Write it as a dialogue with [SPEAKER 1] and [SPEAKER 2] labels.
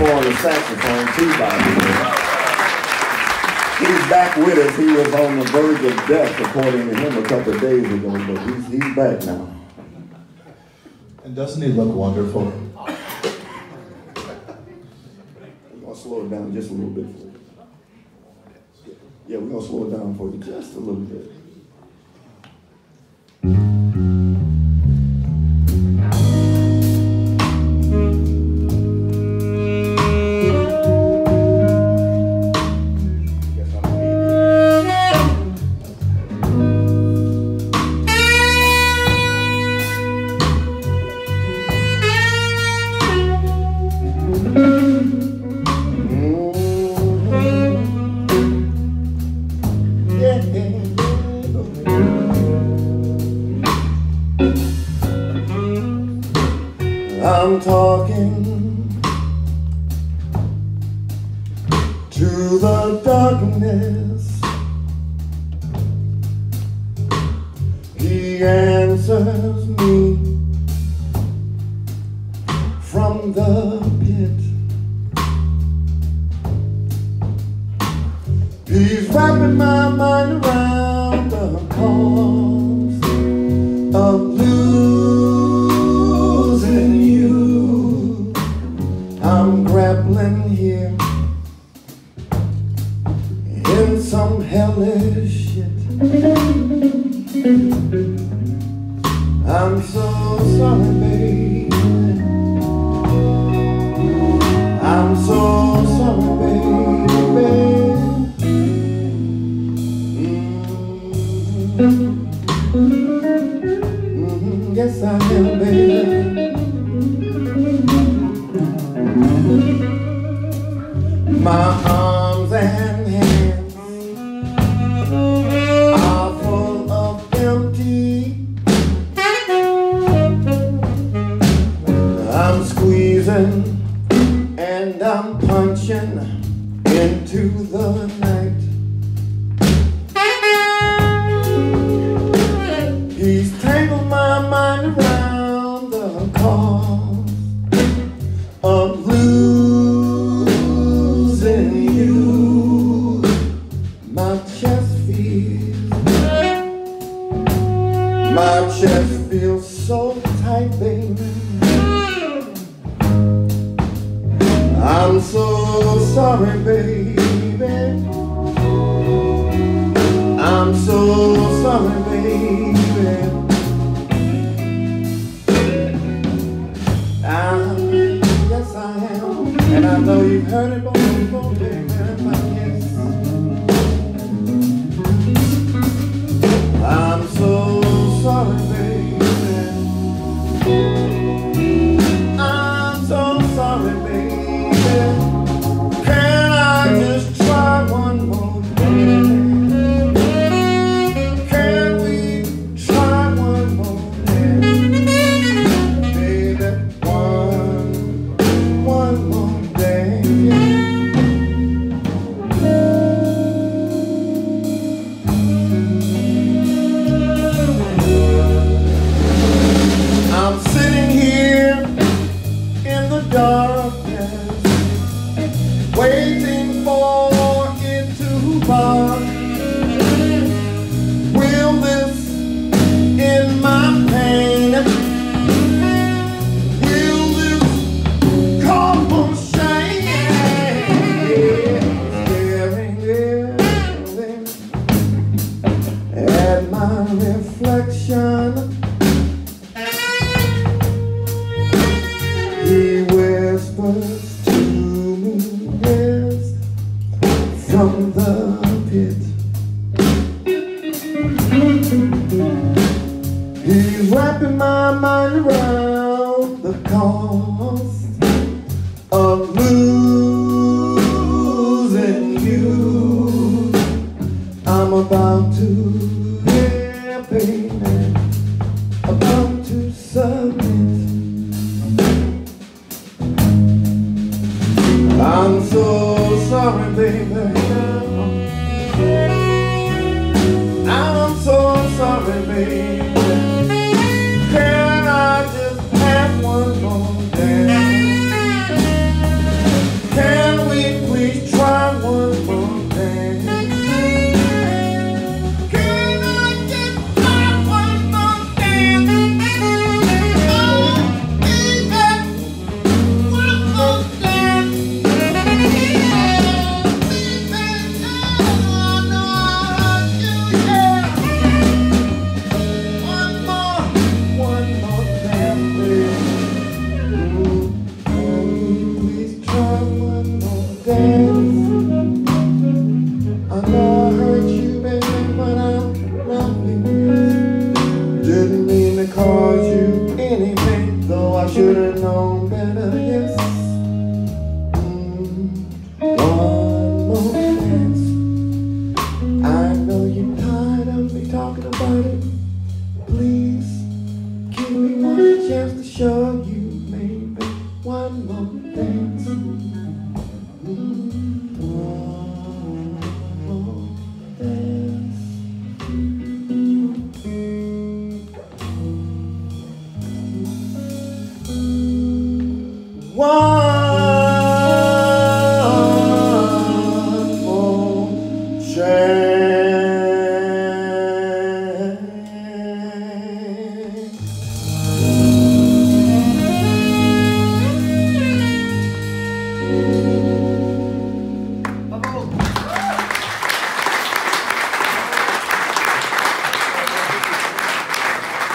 [SPEAKER 1] for the saxophone too, by the way. He's back with us. He was on the verge of death, according to him, a couple of days ago, but he's, he's back now.
[SPEAKER 2] And doesn't he look wonderful?
[SPEAKER 1] We're gonna slow it down just a little bit for you. Yeah, we're gonna slow it down for you just a little bit. I'm talking to the darkness. He answers me My mind around the cause of losing you. I'm grappling here in some hellish shit. I'm so sorry, baby. Yes, I am, baby. My arms and hands are full of empty. I'm squeezing and I'm punching into the night. Sorry, baby. I'm so sorry, baby. Ah, yes, I am. And I know you've heard it before, baby. I'm about to, yeah, baby, about to submit. I'm so sorry, baby. I'm so sorry, baby.